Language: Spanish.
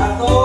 a todos.